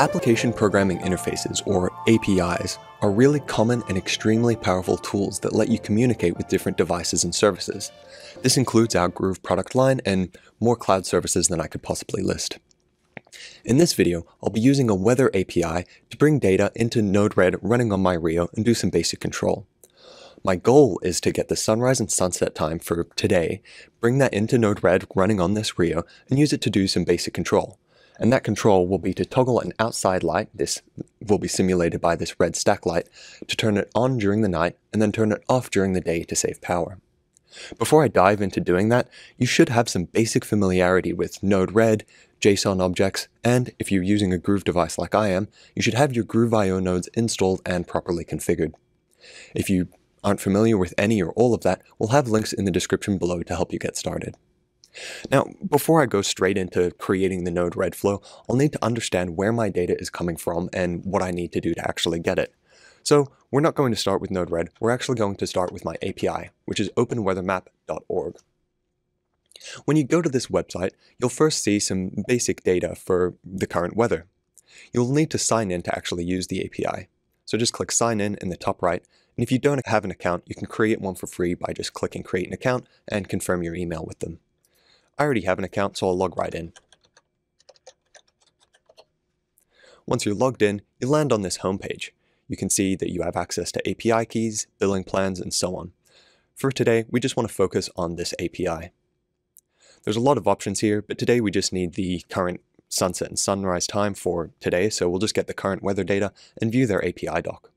Application Programming Interfaces, or APIs, are really common and extremely powerful tools that let you communicate with different devices and services. This includes our groov product line and more cloud services than I could possibly list. In this video, I'll be using a weather API to bring data into Node-RED running on my Rio and do some basic control. My goal is to get the sunrise and sunset time for today, bring that into Node-RED running on this Rio, and use it to do some basic control. And that control will be to toggle an outside light, this will be simulated by this red stack light, to turn it on during the night and then turn it off during the day to save power. Before I dive into doing that, you should have some basic familiarity with Node-RED, JSON objects, and if you're using a groov device like I am, you should have your groov IO nodes installed and properly configured. If you aren't familiar with any or all of that, we'll have links in the description below to help you get started. Now, before I go straight into creating the Node-RED flow, I'll need to understand where my data is coming from and what I need to do to actually get it. So we're not going to start with Node-RED, we're actually going to start with my API, which is openweathermap.org. When you go to this website, you'll first see some basic data for the current weather. You'll need to sign in to actually use the API. So just click sign in in the top right, and if you don't have an account, you can create one for free by just clicking create an account and confirm your email with them. I already have an account, so I'll log right in. Once you're logged in, you land on this homepage. You can see that you have access to API keys, billing plans, and so on. For today, we just want to focus on this API. There's a lot of options here, but today we just need the current sunset and sunrise time for today, so we'll just get the current weather data and view their API doc.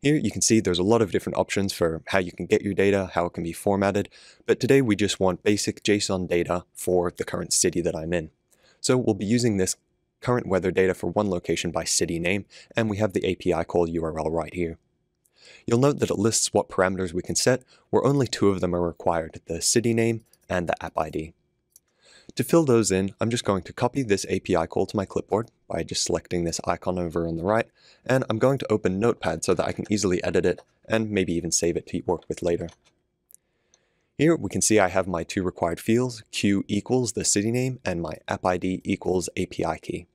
Here you can see there's a lot of different options for how you can get your data, how it can be formatted, but today we just want basic JSON data for the current city that I'm in. So we'll be using this current weather data for one location by city name, and we have the API call URL right here. You'll note that it lists what parameters we can set, where only two of them are required, the city name and the app ID. To fill those in, I'm just going to copy this API call to my clipboard by just selecting this icon over on the right, and I'm going to open Notepad so that I can easily edit it and maybe even save it to work with later. Here we can see I have my two required fields, Q equals the city name and my app ID equals API key.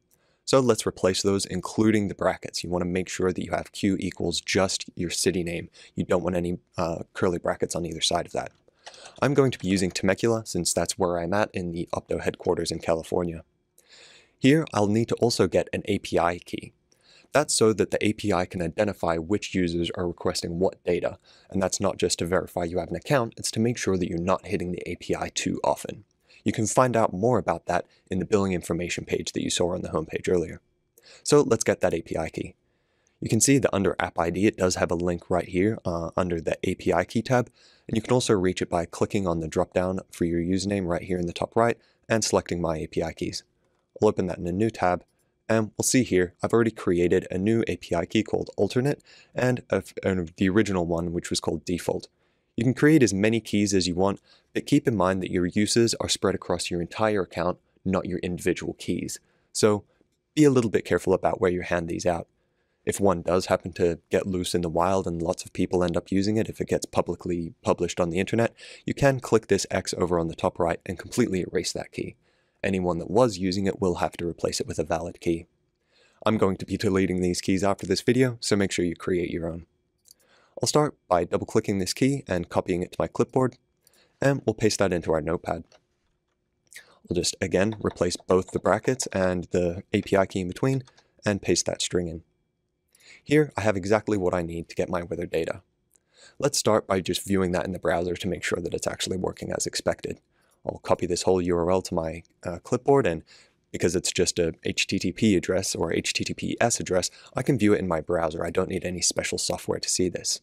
So let's replace those, including the brackets. You want to make sure that you have Q equals just your city name. You don't want any uh, curly brackets on either side of that. I'm going to be using Temecula since that's where I'm at in the Opto headquarters in California. Here, I'll need to also get an API key. That's so that the API can identify which users are requesting what data, and that's not just to verify you have an account, it's to make sure that you're not hitting the API too often. You can find out more about that in the billing information page that you saw on the homepage earlier. So let's get that API key. You can see that under App ID, it does have a link right here uh, under the API key tab, and you can also reach it by clicking on the drop-down for your username right here in the top right and selecting My API Keys. I'll open that in a new tab, and we'll see here, I've already created a new API key called alternate and a, a, the original one, which was called default. You can create as many keys as you want, but keep in mind that your uses are spread across your entire account, not your individual keys. So be a little bit careful about where you hand these out if one does happen to get loose in the wild and lots of people end up using it, if it gets publicly published on the internet, you can click this X over on the top right and completely erase that key. Anyone that was using it will have to replace it with a valid key. I'm going to be deleting these keys after this video, so make sure you create your own. I'll start by double clicking this key and copying it to my clipboard, and we'll paste that into our notepad. I'll just again replace both the brackets and the API key in between and paste that string in. Here, I have exactly what I need to get my weather data. Let's start by just viewing that in the browser to make sure that it's actually working as expected. I'll copy this whole URL to my uh, clipboard and because it's just a HTTP address or HTTPS address, I can view it in my browser. I don't need any special software to see this.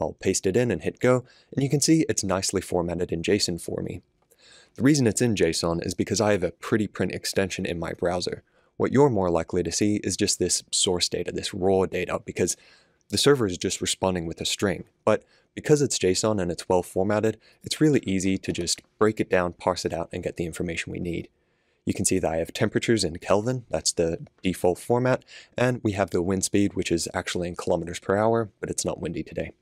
I'll paste it in and hit go, and you can see it's nicely formatted in JSON for me. The reason it's in JSON is because I have a pretty print extension in my browser. What you're more likely to see is just this source data, this raw data, because the server is just responding with a string. But because it's JSON and it's well formatted, it's really easy to just break it down, parse it out, and get the information we need. You can see that I have temperatures in Kelvin, that's the default format, and we have the wind speed, which is actually in kilometers per hour, but it's not windy today.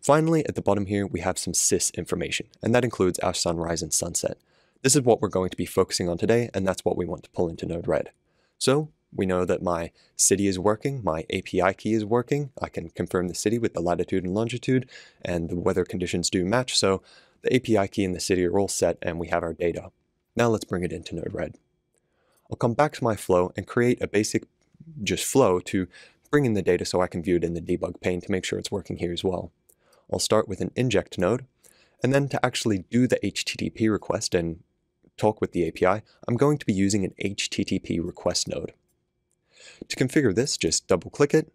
Finally, at the bottom here, we have some sys information, and that includes our sunrise and sunset. This is what we're going to be focusing on today, and that's what we want to pull into Node-RED. So we know that my city is working, my API key is working. I can confirm the city with the latitude and longitude, and the weather conditions do match. So the API key and the city are all set, and we have our data. Now let's bring it into Node-RED. I'll come back to my flow and create a basic just flow to bring in the data so I can view it in the debug pane to make sure it's working here as well. I'll start with an inject node, and then to actually do the HTTP request and talk with the API, I'm going to be using an HTTP request node. To configure this, just double click it.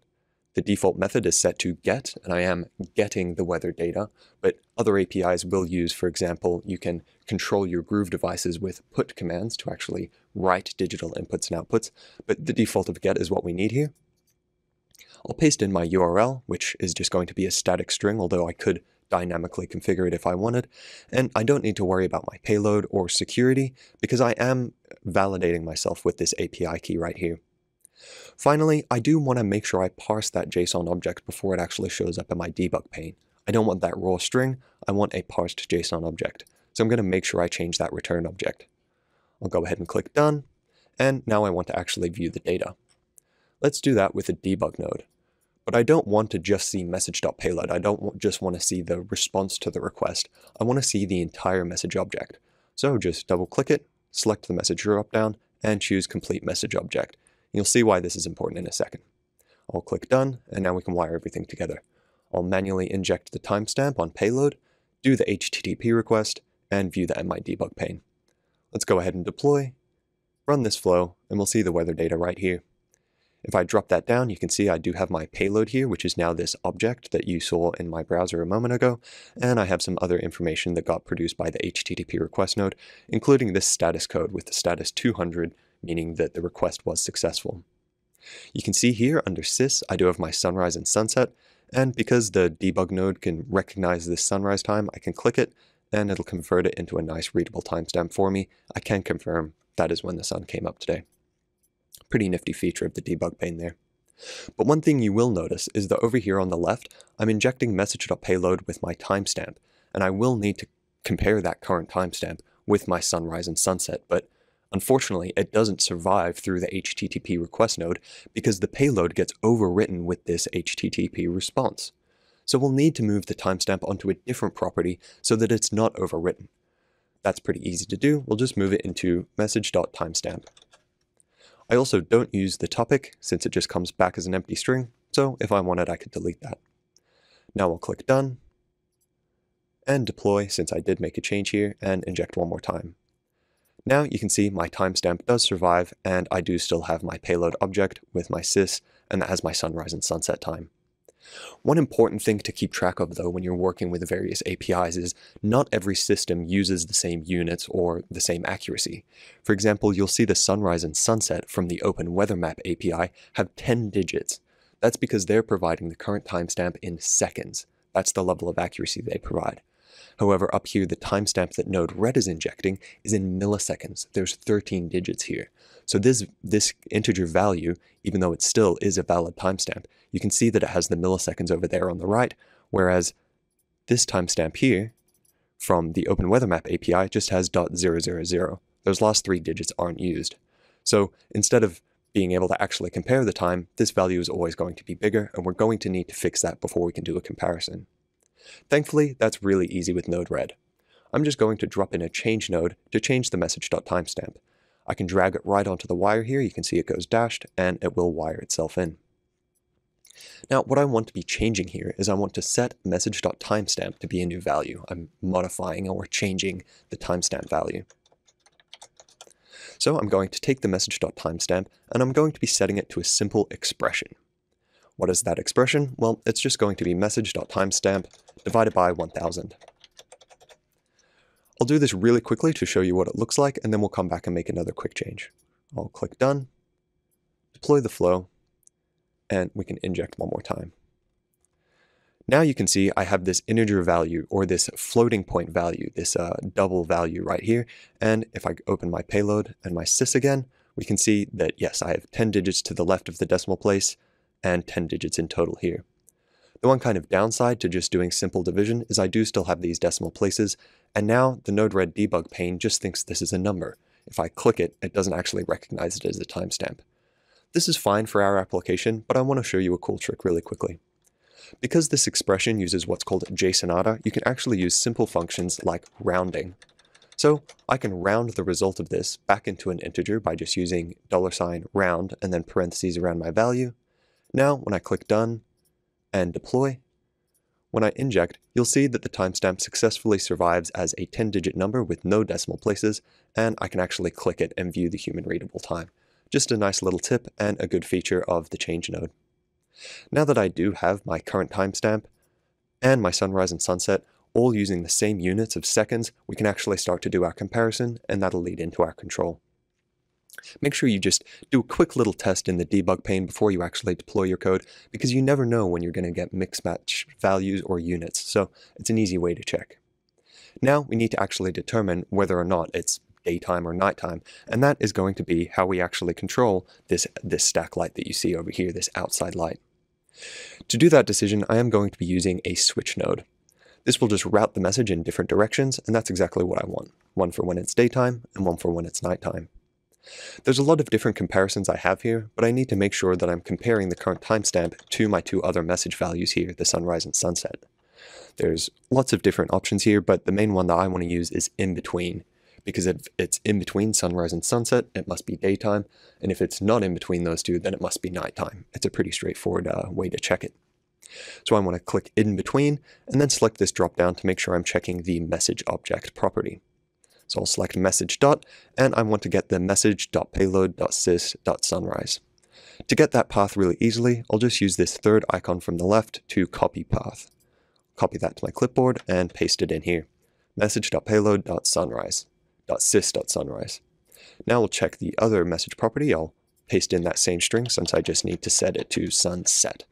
The default method is set to get, and I am getting the weather data, but other APIs will use, for example, you can control your groov devices with put commands to actually write digital inputs and outputs, but the default of get is what we need here. I'll paste in my URL, which is just going to be a static string, although I could dynamically configure it if I wanted, and I don't need to worry about my payload or security because I am validating myself with this API key right here. Finally, I do want to make sure I parse that JSON object before it actually shows up in my debug pane. I don't want that raw string, I want a parsed JSON object. So I'm going to make sure I change that return object. I'll go ahead and click done, and now I want to actually view the data. Let's do that with a debug node. But I don't want to just see message.payload. I don't just want to see the response to the request. I want to see the entire message object. So just double click it, select the message drop down, and choose complete message object. You'll see why this is important in a second. I'll click done, and now we can wire everything together. I'll manually inject the timestamp on payload, do the HTTP request, and view the MIDebug pane. Let's go ahead and deploy, run this flow, and we'll see the weather data right here. If I drop that down, you can see I do have my payload here, which is now this object that you saw in my browser a moment ago, and I have some other information that got produced by the HTTP request node, including this status code with the status 200, meaning that the request was successful. You can see here under sys, I do have my sunrise and sunset, and because the debug node can recognize this sunrise time, I can click it, and it'll convert it into a nice readable timestamp for me. I can confirm that is when the sun came up today. Pretty nifty feature of the debug pane there. But one thing you will notice is that over here on the left, I'm injecting message.payload with my timestamp, and I will need to compare that current timestamp with my sunrise and sunset, but unfortunately it doesn't survive through the HTTP request node because the payload gets overwritten with this HTTP response. So we'll need to move the timestamp onto a different property so that it's not overwritten. That's pretty easy to do, we'll just move it into message.timestamp. I also don't use the topic since it just comes back as an empty string, so if I wanted I could delete that. Now I'll click Done, and deploy since I did make a change here, and inject one more time. Now you can see my timestamp does survive, and I do still have my payload object with my sys, and that has my sunrise and sunset time. One important thing to keep track of though when you're working with various APIs is not every system uses the same units or the same accuracy. For example, you'll see the sunrise and sunset from the Open Weather Map API have 10 digits. That's because they're providing the current timestamp in seconds. That's the level of accuracy they provide. However, up here, the timestamp that Node-RED is injecting is in milliseconds. There's 13 digits here. So this, this integer value, even though it still is a valid timestamp, you can see that it has the milliseconds over there on the right, whereas this timestamp here from the Open Weather Map API just has .000. Those last three digits aren't used. So instead of being able to actually compare the time, this value is always going to be bigger, and we're going to need to fix that before we can do a comparison. Thankfully, that's really easy with Node-RED. I'm just going to drop in a change node to change the message.timestamp. I can drag it right onto the wire here, you can see it goes dashed, and it will wire itself in. Now, what I want to be changing here is I want to set message.timestamp to be a new value. I'm modifying or changing the timestamp value. So I'm going to take the message.timestamp and I'm going to be setting it to a simple expression. What is that expression? Well, it's just going to be message.timestamp divided by 1000. I'll do this really quickly to show you what it looks like, and then we'll come back and make another quick change. I'll click Done, deploy the flow, and we can inject one more time. Now you can see I have this integer value or this floating point value, this uh, double value right here. And if I open my payload and my sys again, we can see that yes, I have 10 digits to the left of the decimal place and 10 digits in total here. The one kind of downside to just doing simple division is I do still have these decimal places, and now the Node-RED debug pane just thinks this is a number. If I click it, it doesn't actually recognize it as a timestamp. This is fine for our application, but I want to show you a cool trick really quickly. Because this expression uses what's called JSONATA, you can actually use simple functions like rounding. So I can round the result of this back into an integer by just using dollar $sign round and then parentheses around my value. Now, when I click done and deploy, when I inject, you'll see that the timestamp successfully survives as a 10-digit number with no decimal places, and I can actually click it and view the human readable time. Just a nice little tip and a good feature of the change node. Now that I do have my current timestamp and my sunrise and sunset all using the same units of seconds, we can actually start to do our comparison and that'll lead into our control. Make sure you just do a quick little test in the debug pane before you actually deploy your code because you never know when you're going to get mixed match values or units, so it's an easy way to check. Now we need to actually determine whether or not it's daytime or nighttime, and that is going to be how we actually control this, this stack light that you see over here, this outside light. To do that decision, I am going to be using a switch node. This will just route the message in different directions, and that's exactly what I want. One for when it's daytime, and one for when it's nighttime. There's a lot of different comparisons I have here, but I need to make sure that I'm comparing the current timestamp to my two other message values here, the sunrise and sunset. There's lots of different options here, but the main one that I want to use is in between, because if it's in between sunrise and sunset, it must be daytime, and if it's not in between those two, then it must be nighttime. It's a pretty straightforward uh, way to check it. So I want to click in between, and then select this drop down to make sure I'm checking the message object property. So I'll select message dot, and I want to get the message.payload.sys.sunrise. To get that path really easily, I'll just use this third icon from the left to copy path. Copy that to my clipboard and paste it in here. Message.payload.sunrise sys.sunrise. Now we'll check the other message property. I'll paste in that same string since I just need to set it to sunset.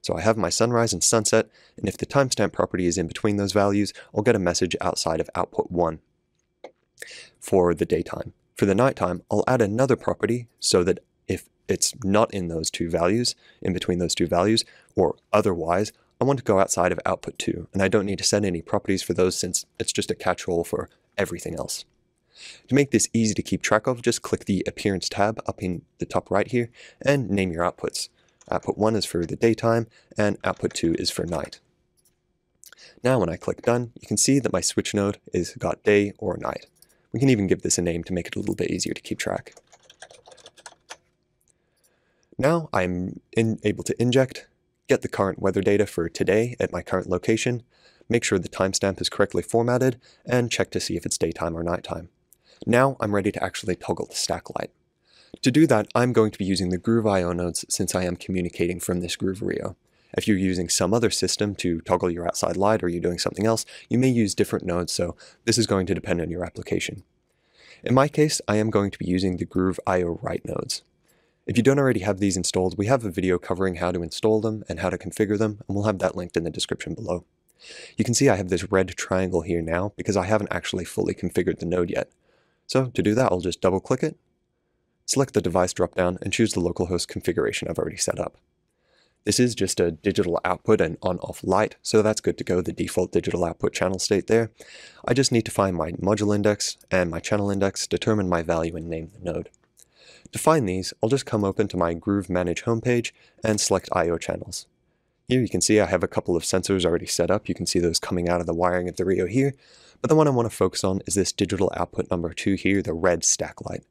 So I have my sunrise and sunset, and if the timestamp property is in between those values, I'll get a message outside of output 1 for the daytime. For the nighttime, I'll add another property so that if it's not in those two values, in between those two values, or otherwise, I want to go outside of output 2, and I don't need to set any properties for those since it's just a catch-all for everything else. To make this easy to keep track of, just click the Appearance tab up in the top right here and name your outputs. Output 1 is for the daytime, and output 2 is for night. Now when I click Done, you can see that my switch node is got day or night. We can even give this a name to make it a little bit easier to keep track. Now I'm in, able to inject, get the current weather data for today at my current location, make sure the timestamp is correctly formatted, and check to see if it's daytime or nighttime. Now I'm ready to actually toggle the stack light. To do that, I'm going to be using the groov IO nodes since I am communicating from this groov Rio. If you're using some other system to toggle your outside light or you're doing something else, you may use different nodes, so this is going to depend on your application. In my case, I am going to be using the groov IO write nodes. If you don't already have these installed, we have a video covering how to install them and how to configure them, and we'll have that linked in the description below. You can see I have this red triangle here now because I haven't actually fully configured the node yet. So to do that, I'll just double click it, select the device dropdown, and choose the localhost configuration I've already set up. This is just a digital output and on-off light, so that's good to go, the default digital output channel state there. I just need to find my module index and my channel index, determine my value, and name the node. To find these, I'll just come open to my groov Manage homepage and select I.O. channels. Here you can see I have a couple of sensors already set up. You can see those coming out of the wiring of the Rio here. But the one I want to focus on is this digital output number two here, the red stack light.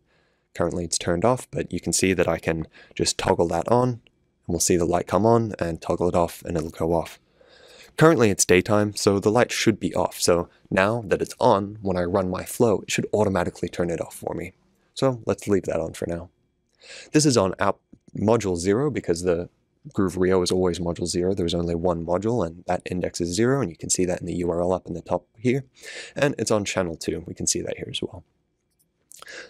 Currently it's turned off, but you can see that I can just toggle that on, and we'll see the light come on, and toggle it off, and it'll go off. Currently it's daytime, so the light should be off, so now that it's on, when I run my flow, it should automatically turn it off for me. So let's leave that on for now. This is on app module 0 because the groov Rio is always module 0. There's only one module, and that index is 0, and you can see that in the URL up in the top here. And it's on channel 2. We can see that here as well.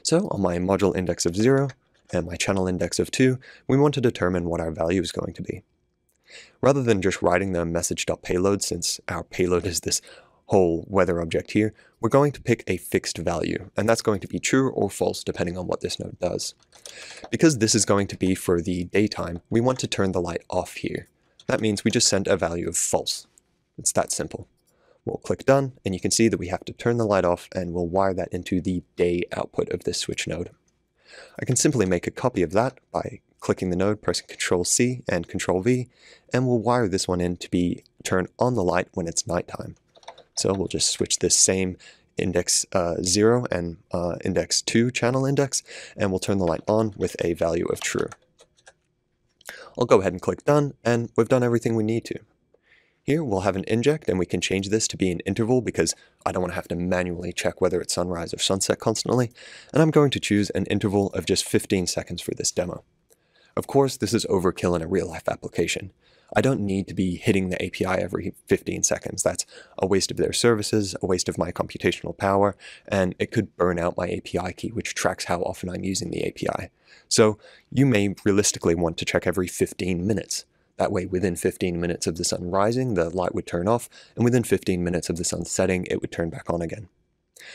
So on my module index of 0 and my channel index of 2, we want to determine what our value is going to be. Rather than just writing the message.payload, since our payload is this whole weather object here, we're going to pick a fixed value, and that's going to be true or false depending on what this node does. Because this is going to be for the daytime, we want to turn the light off here. That means we just send a value of false. It's that simple. We'll click done, and you can see that we have to turn the light off, and we'll wire that into the day output of this switch node. I can simply make a copy of that by clicking the node, pressing Control C and Control V, and we'll wire this one in to be turn on the light when it's nighttime. So we'll just switch this same index uh, 0 and uh, index 2 channel index, and we'll turn the light on with a value of true. I'll go ahead and click done, and we've done everything we need to. Here we'll have an inject and we can change this to be an interval because I don't want to have to manually check whether it's sunrise or sunset constantly, and I'm going to choose an interval of just 15 seconds for this demo. Of course, this is overkill in a real-life application. I don't need to be hitting the API every 15 seconds. That's a waste of their services, a waste of my computational power, and it could burn out my API key, which tracks how often I'm using the API. So you may realistically want to check every 15 minutes. That way, within 15 minutes of the sun rising, the light would turn off, and within 15 minutes of the sun setting, it would turn back on again.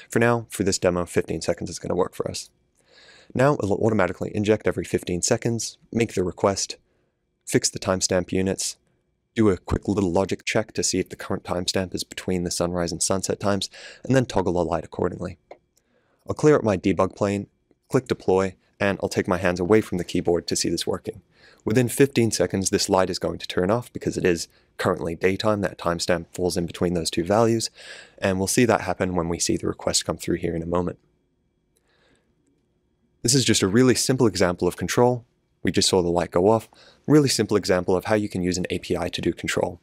For now, for this demo, 15 seconds is going to work for us. Now it'll automatically inject every 15 seconds, make the request, fix the timestamp units, do a quick little logic check to see if the current timestamp is between the sunrise and sunset times, and then toggle the light accordingly. I'll clear up my debug plane, click deploy, and I'll take my hands away from the keyboard to see this working. Within 15 seconds, this light is going to turn off because it is currently daytime. That timestamp falls in between those two values, and we'll see that happen when we see the request come through here in a moment. This is just a really simple example of control. We just saw the light go off. Really simple example of how you can use an API to do control.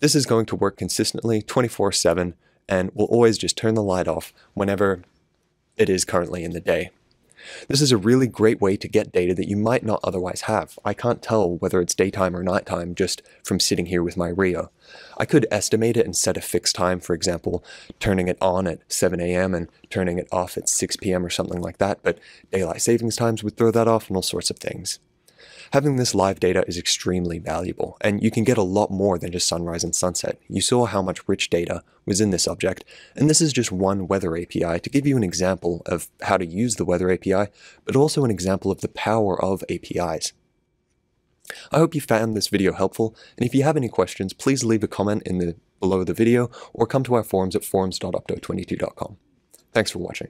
This is going to work consistently 24-7 and will always just turn the light off whenever it is currently in the day. This is a really great way to get data that you might not otherwise have. I can't tell whether it's daytime or nighttime just from sitting here with my Rio. I could estimate it and set a fixed time, for example, turning it on at 7 a.m. and turning it off at 6 p.m. or something like that, but daylight savings times would throw that off and all sorts of things. Having this live data is extremely valuable, and you can get a lot more than just sunrise and sunset. You saw how much rich data was in this object, and this is just one weather API to give you an example of how to use the weather API, but also an example of the power of APIs. I hope you found this video helpful, and if you have any questions, please leave a comment in the below the video or come to our forums at forums.opto22.com. Thanks for watching.